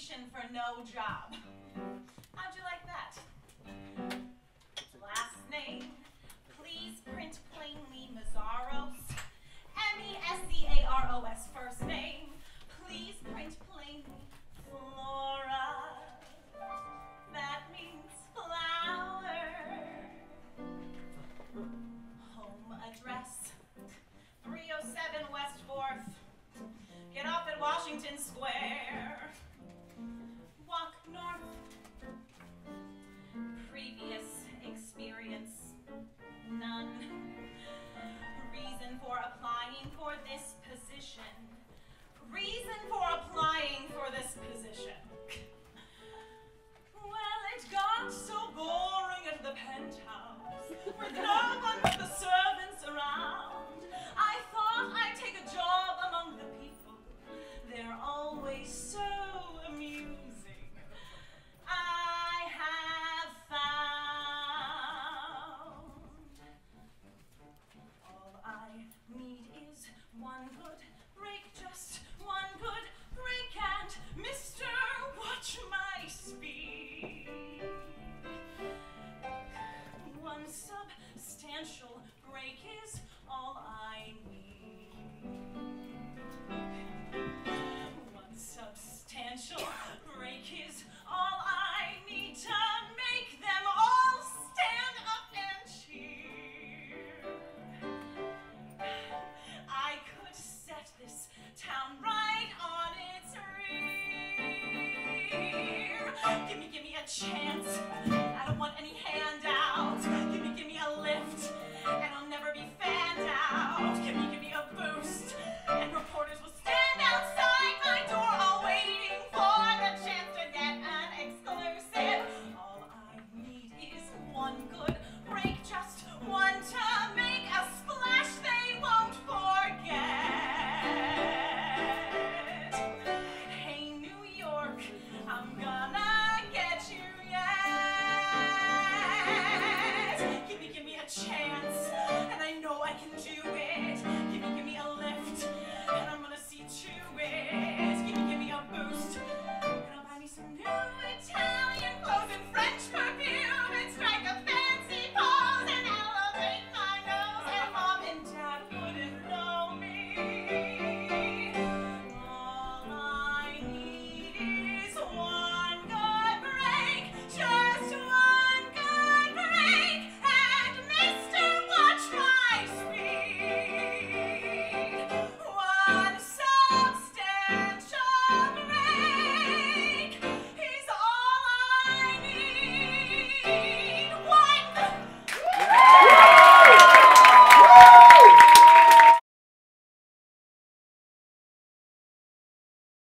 application for no job. How'd you like that? position chance.